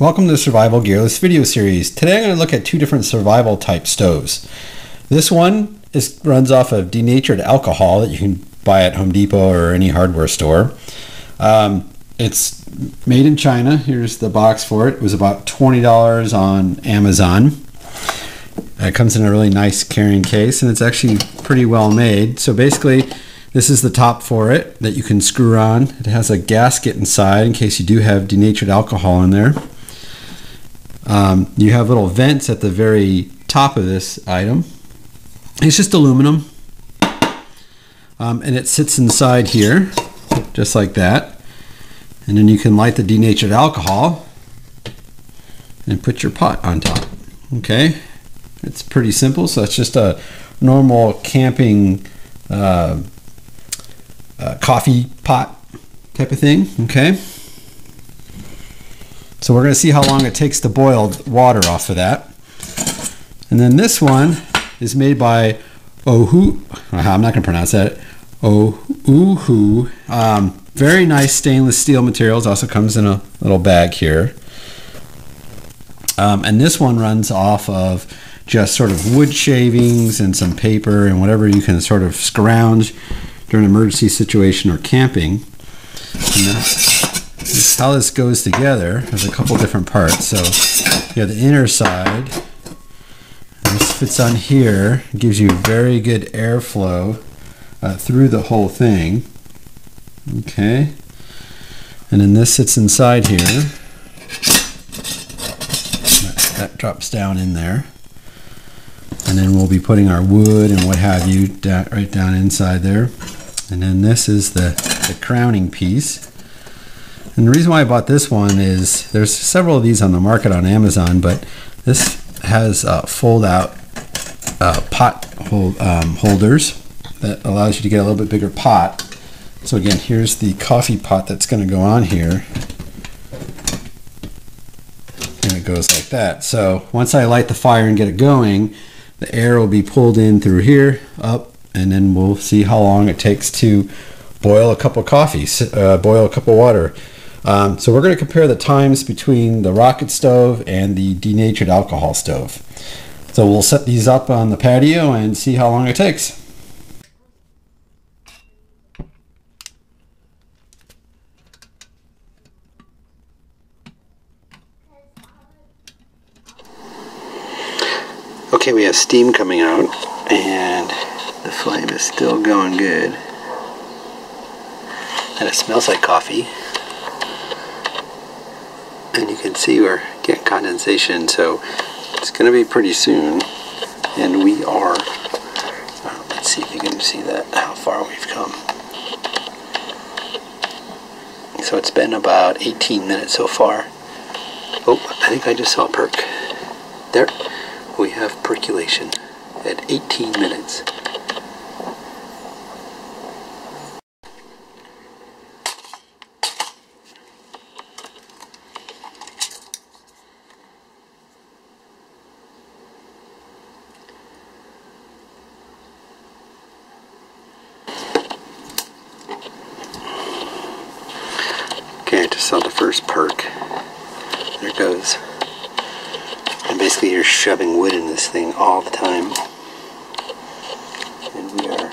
Welcome to the Survival Gear Lists video series. Today I'm going to look at two different survival type stoves. This one is, runs off of denatured alcohol that you can buy at Home Depot or any hardware store. Um, it's made in China. Here's the box for it. It was about $20 on Amazon. It comes in a really nice carrying case and it's actually pretty well made. So basically this is the top for it that you can screw on. It has a gasket inside in case you do have denatured alcohol in there. Um, you have little vents at the very top of this item. It's just aluminum. Um, and it sits inside here, just like that. And then you can light the denatured alcohol and put your pot on top. Okay, it's pretty simple. So it's just a normal camping uh, uh, coffee pot type of thing. Okay. So we're going to see how long it takes to boil water off of that. And then this one is made by Ohu. I'm not going to pronounce that. Ohuhu. Um, very nice stainless steel materials. Also comes in a little bag here. Um, and this one runs off of just sort of wood shavings and some paper and whatever you can sort of scrounge during an emergency situation or camping. How this goes together. There's a couple different parts. So you have the inner side. This fits on here. It gives you very good airflow uh, through the whole thing. Okay. And then this sits inside here. That, that drops down in there. And then we'll be putting our wood and what have you right down inside there. And then this is the, the crowning piece. And the reason why I bought this one is there's several of these on the market on Amazon, but this has uh, fold out uh, pot hold, um, holders that allows you to get a little bit bigger pot. So again, here's the coffee pot that's going to go on here. And it goes like that. So once I light the fire and get it going, the air will be pulled in through here, up, and then we'll see how long it takes to boil a cup of coffee, uh, boil a cup of water. Um, so we're going to compare the times between the rocket stove and the denatured alcohol stove. So we'll set these up on the patio and see how long it takes. Okay, we have steam coming out and the flame is still going good. And it smells like coffee and you can see we're getting condensation so it's going to be pretty soon. And we are uh, let's see if you can see that how far we've come. So it's been about 18 minutes so far. Oh I think I just saw perk. There we have percolation at 18 minutes first perk. There it goes. And basically you're shoving wood in this thing all the time. And we are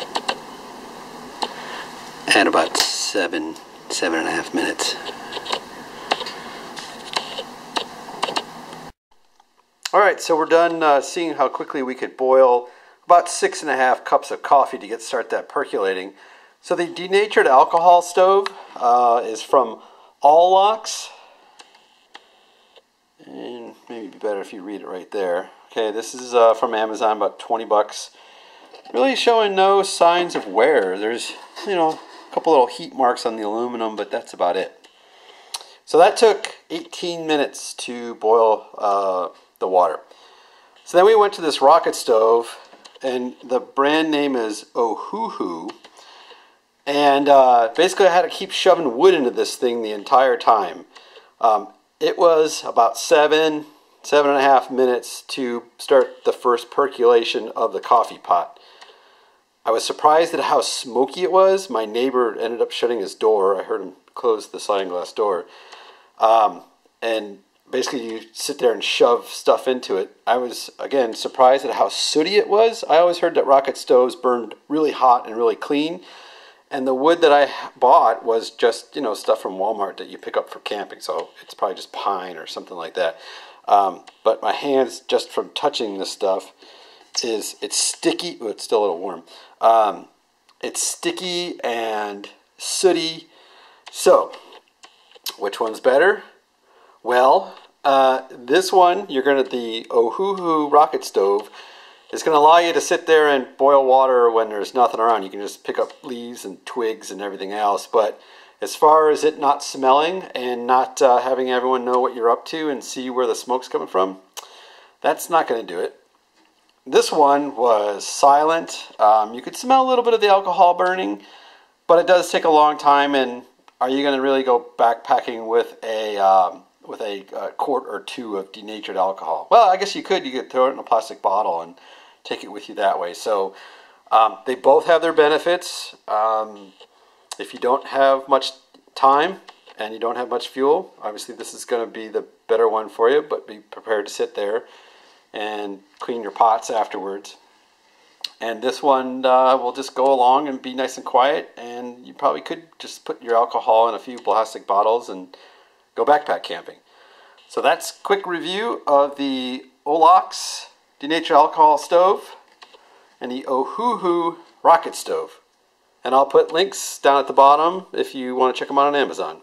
at about seven, seven and a half minutes. Alright, so we're done uh, seeing how quickly we could boil about six and a half cups of coffee to get start that percolating. So the denatured alcohol stove uh, is from ALOCS. And maybe be better if you read it right there. Okay, this is uh, from Amazon, about 20 bucks. Really showing no signs of wear. There's, you know, a couple little heat marks on the aluminum, but that's about it. So that took 18 minutes to boil uh, the water. So then we went to this rocket stove, and the brand name is Ohuhu. And uh, basically, I had to keep shoving wood into this thing the entire time. Um, it was about seven, seven and a half minutes to start the first percolation of the coffee pot. I was surprised at how smoky it was. My neighbor ended up shutting his door. I heard him close the sliding glass door. Um, and basically you sit there and shove stuff into it. I was again surprised at how sooty it was. I always heard that rocket stoves burned really hot and really clean, and the wood that I bought was just you know stuff from Walmart that you pick up for camping. So it's probably just pine or something like that. Um, but my hands just from touching this stuff is it's sticky. Oh, it's still a little warm. Um, it's sticky and sooty. So, which one's better? Well, uh, this one, you're to, the Ohuhu rocket stove, is going to allow you to sit there and boil water when there's nothing around. You can just pick up leaves and twigs and everything else. But as far as it not smelling and not uh, having everyone know what you're up to and see where the smoke's coming from, that's not going to do it. This one was silent. Um, you could smell a little bit of the alcohol burning, but it does take a long time. And are you going to really go backpacking with a um, with a uh, quart or two of denatured alcohol? Well, I guess you could. You could throw it in a plastic bottle and take it with you that way. So um, they both have their benefits. Um, if you don't have much time and you don't have much fuel, obviously this is going to be the better one for you. But be prepared to sit there and clean your pots afterwards. And this one uh, will just go along and be nice and quiet. And you probably could just put your alcohol in a few plastic bottles and go backpack camping. So that's quick review of the ALOCS Denatured Alcohol Stove and the Ohuhu Rocket Stove. And I'll put links down at the bottom if you want to check them out on Amazon.